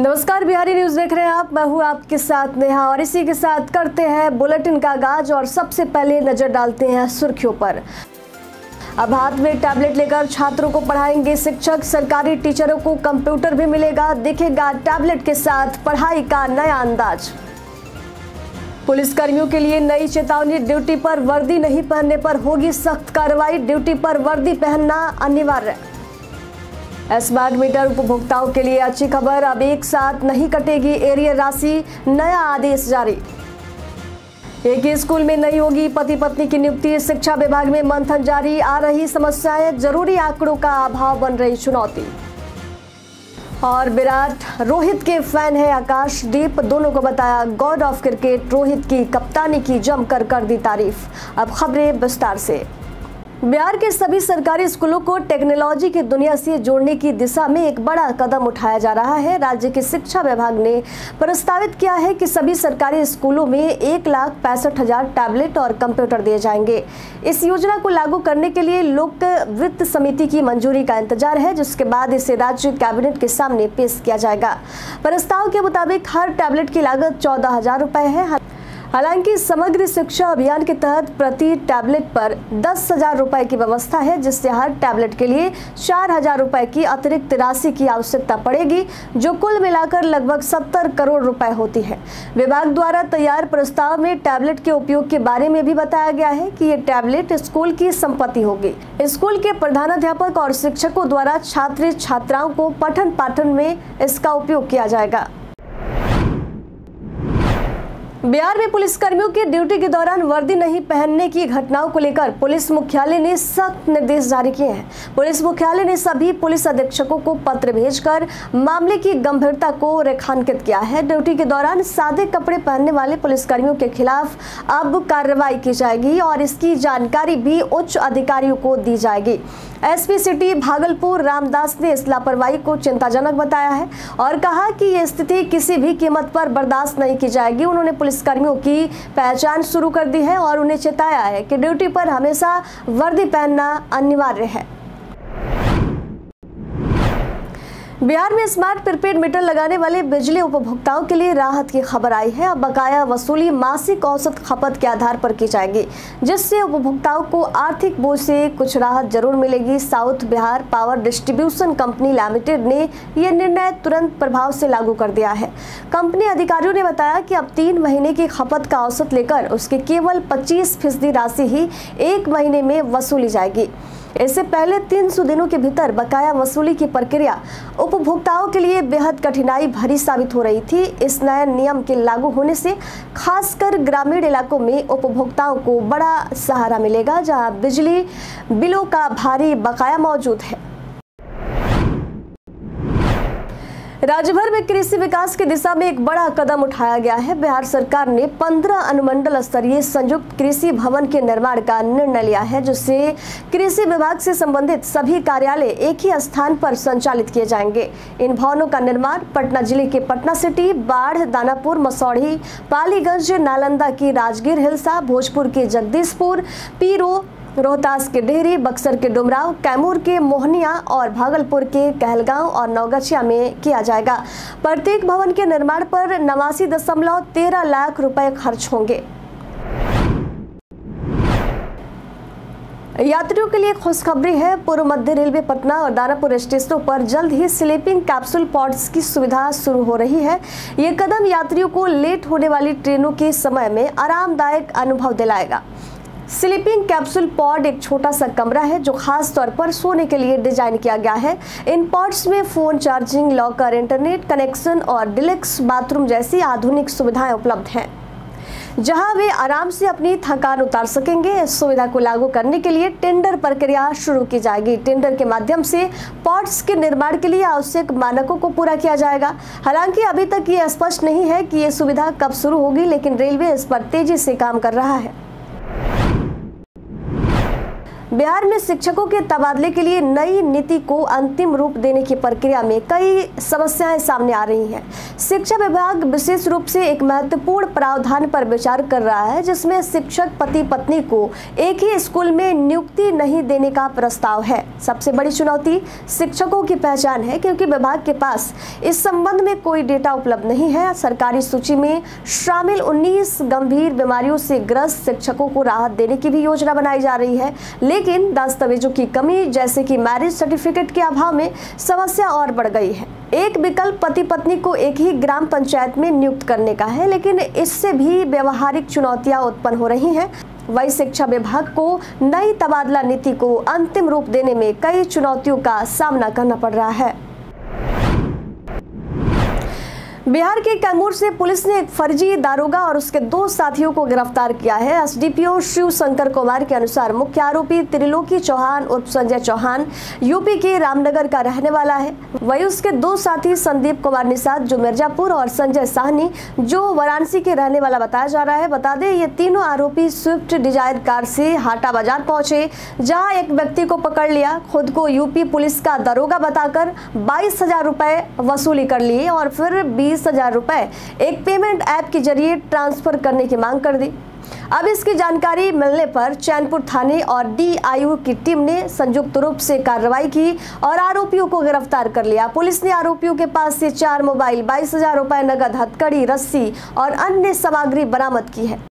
नमस्कार, बिहारी न्यूज़ देख रहे हैं आप। मैं हूँ आपके साथ नेहा और इसी के साथ करते हैं बुलेटिन का आगाज़ और सबसे पहले नज़र डालते हैं सुर्खियों पर। अब हाथ में टैबलेट लेकर छात्रों को पढ़ाएँगे शिक्षक। सरकारी टीचरों को कंप्यूटर भी मिलेगा। दिखेगा टैबलेट के साथ पढ़ाई का नया अंदाज। पुलिस कर्मियों के लिए नई चेतावनी ड्यूटी पर वर्दी नहीं पहनने पर होगी सख्त कार्रवाई। ड्यूटी पर वर्दी पहनना अनिवार्य। एसबाग मीटर उपभोक्ताओं के लिए अच्छी खबर। अब एक साथ नहीं कटेगी एरियर राशि, नया आदेश जारी। एक ही स्कूल में नहीं होगी पति पत्नी की नियुक्ति, शिक्षा विभाग में मंथन जारी। आ रही समस्याएँ, ज़रूरी आंकड़ों का अभाव बन रही चुनौती। और विराट, रोहित के फ़ैन है आकाशदीप दोनों को बताया, गॉड ऑफ़ क्रिकेट, रोहित की कप्तानी की जमकर कर दी तारीफ़। अब खबरें विस्तार से। बिहार के सभी सरकारी स्कूलों को टेक्नोलॉजी की दुनिया से जोड़ने की दिशा में एक बड़ा कदम उठाया जा रहा है। राज्य के शिक्षा विभाग ने प्रस्तावित किया है कि सभी सरकारी स्कूलों में एक लाख पैंसठ हज़ार टैबलेट और कंप्यूटर दिए जाएँगे। इस योजना को लागू करने के लिए लोक वित्त समिति की मंजूरी का इंतज़ार है, जिसके बाद इसे राज्य कैबिनेट के सामने पेश किया जाएगा। प्रस्ताव के मुताबिक हर टैबलेट की लागत चौदह है। हालाँकि समग्र शिक्षा अभियान के तहत प्रति टैबलेट पर दस हज़ार रुपए की व्यवस्था है, जिससे हर टैबलेट के लिए चार हज़ार रुपए की अतिरिक्त राशि की आवश्यकता पड़ेगी, जो कुल मिलाकर लगभग सत्तर करोड़ रुपए होती है। विभाग द्वारा तैयार प्रस्ताव में टैबलेट के उपयोग के बारे में भी बताया गया है कि ये टैबलेट स्कूल की संपत्ति होगी। स्कूल के प्रधानाध्यापक और शिक्षकों द्वारा छात्र छात्राओं को पठन पाठन में इसका उपयोग किया जाएगा। बिहार में पुलिस कर्मियों की ड्यूटी के दौरान वर्दी नहीं पहनने की घटनाओं को लेकर पुलिस मुख्यालय ने सख्त निर्देश जारी किए हैं। पुलिस मुख्यालय ने सभी पुलिस अधीक्षकों को पत्र भेजकर मामले की गंभीरता को रेखांकित किया है। ड्यूटी के दौरान सादे कपड़े पहनने वाले पुलिसकर्मियों के खिलाफ अब कार्रवाई की जाएगी और इसकी जानकारी भी उच्च अधिकारियों को दी जाएगी। एसपी सिटी भागलपुर रामदास ने इस लापरवाही को चिंताजनक बताया है और कहा कि ये स्थिति किसी भी कीमत पर बर्दाश्त नहीं की जाएगी। उन्होंने पुलिसकर्मियों की पहचान शुरू कर दी है और उन्हें चेताया है कि ड्यूटी पर हमेशा वर्दी पहनना अनिवार्य है। बिहार में स्मार्ट प्रीपेड मीटर लगाने वाले बिजली उपभोक्ताओं के लिए राहत की खबर आई है। अब बकाया वसूली मासिक औसत खपत के आधार पर की जाएगी, जिससे उपभोक्ताओं को आर्थिक बोझ से कुछ राहत ज़रूर मिलेगी। South Bihar power distribution company limited ने यह निर्णय तुरंत प्रभाव से लागू कर दिया है। कंपनी अधिकारियों ने बताया कि अब तीन महीने की खपत का औसत लेकर उसके केवल पच्चीस फ़ीसदी राशि ही एक महीने में वसूली जाएगी। इससे पहले 300 दिनों के भीतर बकाया वसूली की प्रक्रिया उपभोक्ताओं के लिए बेहद कठिनाई भरी साबित हो रही थी। इस नए नियम के लागू होने से खासकर ग्रामीण इलाकों में उपभोक्ताओं को बड़ा सहारा मिलेगा, जहाँ बिजली बिलों का भारी बकाया मौजूद है। राज्य भर में कृषि विकास की दिशा में एक बड़ा कदम उठाया गया है। बिहार सरकार ने 15 अनुमंडल स्तरीय संयुक्त कृषि भवन के निर्माण का निर्णय लिया है, जिससे कृषि विभाग से संबंधित सभी कार्यालय एक ही स्थान पर संचालित किए जाएँगे। इन भवनों का निर्माण पटना ज़िले के पटना सिटी, बाढ़, दानापुर, मसौढ़ी, पालीगंज, नालंदा की राजगीर, हिलसा, भोजपुर के जगदीशपुर, पीरो रोहतास के डेहरी, बक्सर के डुमराव, कैमूर के मोहनिया और भागलपुर के कहलगांव और नौगछिया में किया जाएगा। प्रत्येक भवन के निर्माण पर नवासी दशमलव तेरह लाख रुपए खर्च होंगे। यात्रियों के लिए खुशखबरी है। पूर्व मध्य रेलवे पटना और दानापुर स्टेशनों पर जल्द ही स्लीपिंग कैप्सूल पॉड्स की सुविधा शुरू हो रही है। ये कदम यात्रियों को लेट होने वाली ट्रेनों के समय में आरामदायक अनुभव दिलाएगा। स्लीपिंग कैप्सूल पॉड एक छोटा सा कमरा है जो खास तौर पर सोने के लिए डिज़ाइन किया गया है। इन पॉड्स में phone charging, locker, internet, connection और डिलेक्स, बाथरूम जैसी आधुनिक सुविधाएँ उपलब्ध हैं। जहाँ वे आराम से अपनी थकान उतार सकेंगे, इस सुविधा को लागू करने के लिए टेंडर प्रक्रिया शुरू की जाएगी। टेंडर के माध्यम से पॉट्स के निर्माण के लिए आवश्यक मानकों को पूरा किया जाएगा। हालाँकि अभी तक ये स्पष्ट नहीं है कि ये सुविधा कब शुरू होगी, लेकिन रेलवे इस पर तेज़ी से काम कर रहा है। बिहार में शिक्षकों के तबादले के लिए नई नीति को अंतिम रूप देने की प्रक्रिया में कई समस्याएँ सामने आ रही हैं। शिक्षा विभाग विशेष रूप से एक महत्वपूर्ण प्रावधान पर विचार कर रहा है, जिसमें शिक्षक पति पत्नी को एक ही स्कूल में नियुक्ति नहीं देने का प्रस्ताव है। सबसे बड़ी चुनौती शिक्षकों की पहचान है, क्योंकि विभाग के पास इस संबंध में कोई डेटा उपलब्ध नहीं है। सरकारी सूची में शामिल 19 गंभीर बीमारियों से ग्रस्त शिक्षकों को राहत देने की भी योजना बनाई जा रही है, लेकिन दस्तावेजों की कमी जैसे कि मैरिज सर्टिफिकेट के अभाव में समस्या और बढ़ गई है। एक विकल्प पति पत्नी को एक ही ग्राम पंचायत में नियुक्त करने का है, लेकिन इससे भी व्यवहारिक चुनौतियाँ उत्पन्न हो रही हैं। वही शिक्षा विभाग को नई तबादला नीति को अंतिम रूप देने में कई चुनौतियों का सामना करना पड़ रहा है। बिहार के कैमूर से पुलिस ने एक फर्जी दारोगा और उसके दो साथियों को गिरफ़्तार किया है। एसडीपीओ शिव शंकर कुमार के अनुसार मुख्य आरोपी त्रिलोकी चौहान उर्फ़ संजय चौहान यूपी के रामनगर का रहने वाला है। वही उसके दो साथी संदीप कुमार निषाद, जो मिर्जापुर और संजय साहनी, जो वाराणसी के रहने वाला बताया जा रहा है। बता दें, ये तीनों आरोपी स्विफ्ट डिज़ायर कार से हाटा बाज़ार पहुँचे, जहाँ एक व्यक्ति को पकड़ लिया। खुद को यूपी पुलिस का दरोगा बताकर बाईस हज़ार वसूली कर लिए और फिर बीस बीस हज़ार रुपए एक पेमेंट ऐप के ज़रिए ट्रांसफ़र करने की मांग कर दी। अब इसकी जानकारी मिलने पर चैनपुर थाने और डीआईयू की टीम ने संयुक्त रूप से कार्रवाई की और आरोपियों को गिरफ़्तार कर लिया। पुलिस ने आरोपियों के पास से चार मोबाइल, बाईस हज़ार रुपए, नगद हथकड़ी, रस्सी और अन्य सामग्री बरामद की है।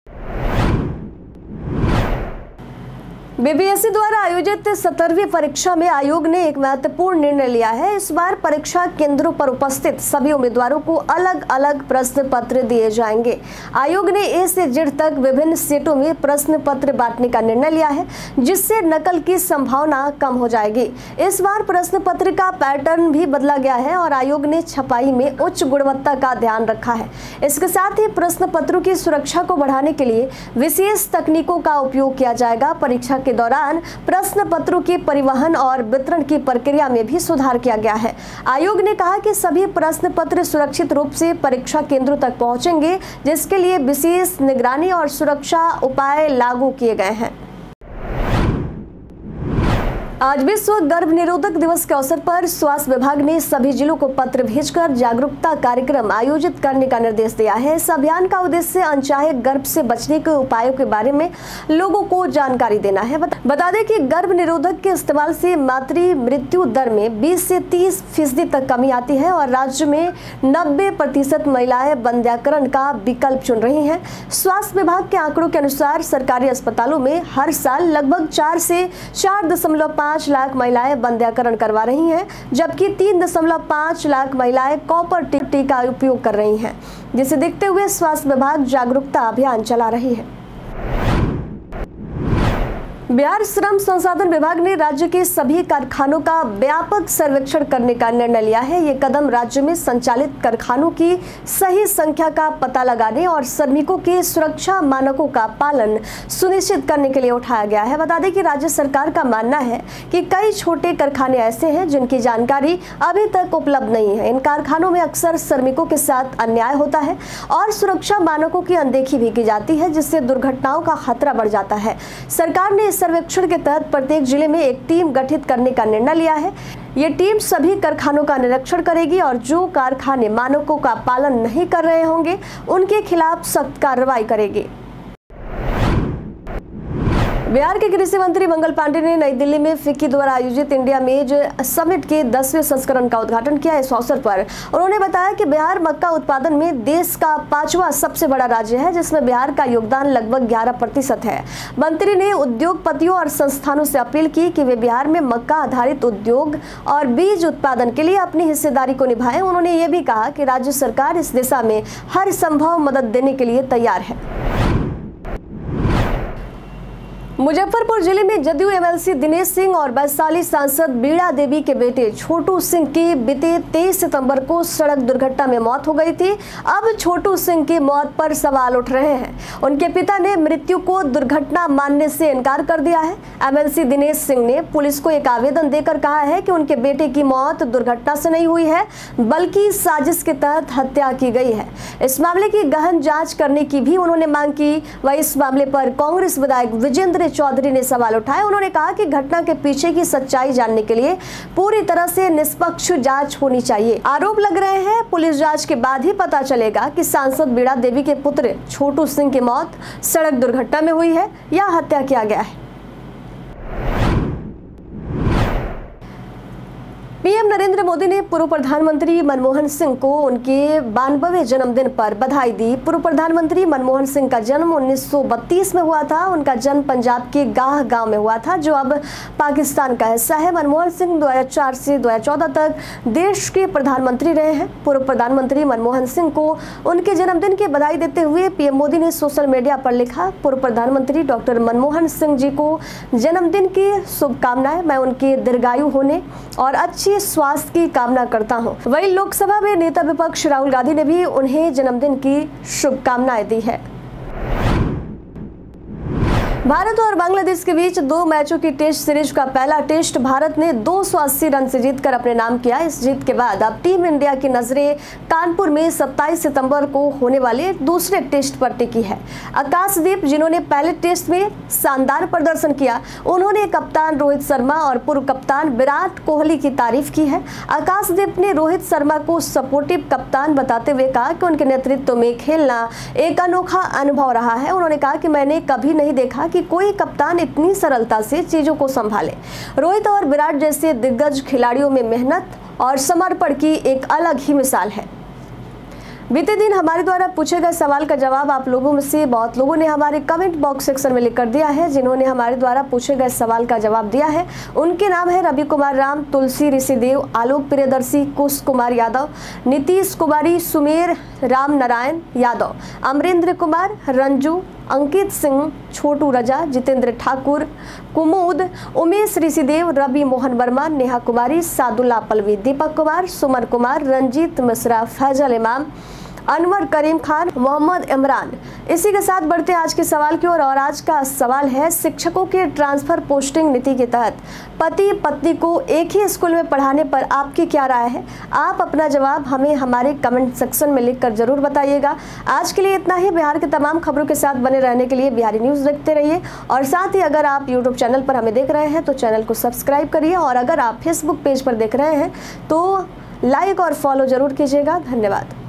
बीबीएसई द्वारा आयोजित सत्रहवीं परीक्षा में आयोग ने एक महत्वपूर्ण निर्णय लिया है। इस बार परीक्षा केंद्रों पर उपस्थित सभी उम्मीदवारों को अलग अलग प्रश्न पत्र दिए जाएँगे। आयोग ने ए से तक विभिन्न सीटों में प्रश्न पत्र बांटने का निर्णय लिया है, जिससे नकल की संभावना कम हो जाएगी। इस बार प्रश्न पत्र का पैटर्न भी बदला गया है और आयोग ने छपाई में उच्च गुणवत्ता का ध्यान रखा है। इसके साथ ही प्रश्न पत्रों की सुरक्षा को बढ़ाने के लिए विशेष तकनीकों का उपयोग किया जाएगा। परीक्षा के दौरान प्रश्न पत्रों के परिवहन और वितरण की प्रक्रिया में भी सुधार किया गया है। आयोग ने कहा कि सभी प्रश्न पत्र सुरक्षित रूप से परीक्षा केंद्रों तक पहुँचेंगे, जिसके लिए विशेष निगरानी और सुरक्षा उपाय लागू किए गए हैं। आज विश्व गर्भ निरोधक दिवस के अवसर पर स्वास्थ्य विभाग ने सभी जिलों को पत्र भेजकर जागरूकता कार्यक्रम आयोजित करने का निर्देश दिया है। इस अभियान का उद्देश्य अनचाहे गर्भ से बचने के उपायों के बारे में लोगों को जानकारी देना है। बता दें कि गर्भ निरोधक के इस्तेमाल से मातृ मृत्यु दर में बीस से तीस फ़ीसदी तक कमी आती है और राज्य में नब्बे प्रतिशत महिलाएँ बंध्याकरण का विकल्प चुन रही है। स्वास्थ्य विभाग के आंकड़ों के अनुसार सरकारी अस्पतालों में हर साल लगभग चार से चार पाँच लाख महिलाएँ बंध्याकरण करवा रही हैं, जबकि तीन दशमलव पाँच लाख महिलाएँ कॉपर टिकटी का उपयोग कर रही हैं। जिसे देखते हुए स्वास्थ्य विभाग जागरूकता अभियान चला रही है। बिहार श्रम संसाधन विभाग ने राज्य के सभी कारखानों का व्यापक सर्वेक्षण करने का निर्णय लिया है। ये कदम राज्य में संचालित कारखानों की सही संख्या का पता लगाने और श्रमिकों के सुरक्षा मानकों का पालन सुनिश्चित करने के लिए उठाया गया है। बता दें कि राज्य सरकार का मानना है कि कई छोटे कारखाने ऐसे हैं जिनकी जानकारी अभी तक उपलब्ध नहीं है। इन कारखानों में अक्सर श्रमिकों के साथ अन्याय होता है और सुरक्षा मानकों की अनदेखी भी की जाती है, जिससे दुर्घटनाओं का खतरा बढ़ जाता है। सरकार ने सर्वेक्षण के तहत प्रत्येक ज़िले में एक टीम गठित करने का निर्णय लिया है। ये टीम सभी कारखानों का निरीक्षण करेगी और जो कारखाने मानकों का पालन नहीं कर रहे होंगे, उनके खिलाफ सख्त कार्रवाई करेगी। बिहार के कृषि मंत्री मंगल पांडे ने नई दिल्ली में फिक्की द्वारा आयोजित इंडिया मेज समिट के दसवें संस्करण का उद्घाटन किया इस अवसर पर। उन्होंने बताया कि बिहार मक्का उत्पादन में देश का पांचवा सबसे बड़ा राज्य है, जिसमें बिहार का योगदान लगभग ग्यारह प्रतिशत है। मंत्री ने उद्योगपतियों और संस्थानों से अपील की कि वे बिहार में मक्का आधारित उद्योग और बीज उत्पादन के लिए अपनी हिस्सेदारी को निभाएँ। उन्होंने ये भी कहा कि राज्य सरकार इस दिशा में हर संभव मदद देने के लिए तैयार है। मुजफ्फरपुर ज़िले में जदयू एमएलसी दिनेश सिंह और वैशाली सांसद बीड़ा देवी के बेटे छोटू सिंह की बीते 23 सितंबर को सड़क दुर्घटना में मौत हो गई थी। अब छोटू सिंह की मौत पर सवाल उठ रहे हैं। उनके पिता ने मृत्यु को दुर्घटना मानने से इनकार कर दिया है। एमएलसी दिनेश सिंह ने पुलिस को एक आवेदन देकर कहा है कि उनके बेटे की मौत दुर्घटना से नहीं हुई है, बल्कि साजिश के तहत हत्या की गई है। इस मामले की गहन जाँच करने की भी उन्होंने मांग की। वह इस मामले पर कांग्रेस विधायक विजेंद्र चौधरी ने सवाल उठाए। उन्होंने कहा कि घटना के पीछे की सच्चाई जानने के लिए पूरी तरह से निष्पक्ष जाँच होनी चाहिए। आरोप लग रहे हैं, पुलिस जाँच के बाद ही पता चलेगा कि सांसद बीड़ा देवी के पुत्र छोटू सिंह की मौत सड़क दुर्घटना में हुई है या हत्या किया गया है। नरेंद्र मोदी ने पूर्व प्रधानमंत्री मनमोहन सिंह को उनके बानबवे जन्मदिन पर बधाई दी। पूर्व प्रधानमंत्री मनमोहन सिंह का जन्म 1932 में हुआ था। उनका जन्म पंजाब के गाह गाँव में हुआ था, जो अब पाकिस्तान का हिस्सा है। मनमोहन सिंह 2004 से 2014 तक देश के प्रधानमंत्री रहे हैं। पूर्व प्रधानमंत्री मनमोहन सिंह को उनके जन्मदिन की बधाई देते हुए पीएम मोदी ने सोशल मीडिया पर लिखा, पूर्व प्रधानमंत्री डॉक्टर मनमोहन सिंह जी को जन्मदिन की शुभकामनाएँ, मैं उनके दीर्घायु होने और अच्छे स्वास्थ्य की कामना करता हूँ। वही लोकसभा में नेता विपक्ष राहुल गांधी ने भी उन्हें जन्मदिन की शुभकामनाएँ दी है भारत और बांग्लादेश के बीच दो मैचों की टेस्ट सीरीज़ का पहला टेस्ट भारत ने दो सौ अस्सी रन से जीतकर अपने नाम किया। इस जीत के बाद अब टीम इंडिया की नज़रें कानपुर में 27 सितंबर को होने वाले दूसरे टेस्ट पर टिकी है। आकाशदीप, जिन्होंने पहले टेस्ट में शानदार प्रदर्शन किया, उन्होंने कप्तान रोहित शर्मा और पूर्व कप्तान विराट कोहली की तारीफ़ की है। आकाशदीप ने रोहित शर्मा को सपोर्टिव कप्तान बताते हुए कहा कि उनके नेतृत्व में खेलना एक अनोखा अनुभव रहा है। उन्होंने कहा कि मैंने कभी नहीं देखा कि कोई कप्तान इतनी सरलता से चीज़ों को संभाले। रोहित और विराट जैसे दिग्गज खिलाड़ियों में मेहनत और समर्पण की एक अलग ही मिसाल है। बीते दिन हमारे द्वारा पूछे गए सवाल का जवाब आप लोगों में से बहुत लोगों ने हमारे कमेंट बॉक्स सेक्शन में लिखकर दिया है, जिन्होंने हमारे द्वारा पूछे गए सवाल का जवाब दिया है। उनके नाम है रवि कुमार राम, तुलसी ऋषिदेव, आलोक प्रियदर्शी, कुश कुमार यादव, नीतीश कुमारी, सुमेर राम नारायण यादव, अमरेंद्र कुमार, रंजू अंकित सिंह, छोटू रजा, जितेंद्र ठाकुर, कुमुद, उमेश ऋषिदेव, रवि मोहन वर्मा, नेहा कुमारी, सादुल्ला पलवी दीपक कुमार, सुमन कुमार, रंजीत मिश्रा, फैजल इमाम अनवर करीम खान मोहम्मद इमरान। इसी के साथ बढ़ते आज के सवाल की ओर और, और आज का सवाल है शिक्षकों के ट्रांसफ़र पोस्टिंग नीति के तहत। पति पत्नी को एक ही स्कूल में पढ़ाने पर आपकी क्या राय है? आप अपना जवाब हमें हमारे कमेंट सेक्शन में लिखकर ज़रूर बताइएगा। आज के लिए इतना ही। बिहार के तमाम खबरों के साथ बने रहने के लिए बिहारी न्यूज़ देखते रहिए। और साथ ही अगर आप यूट्यूब चैनल पर हमें देख रहे हैं तो चैनल को सब्सक्राइब करिए। और अगर आप फेसबुक पेज पर देख रहे हैं तो लाइक और फॉलो ज़रूर कीजिएगा। धन्यवाद।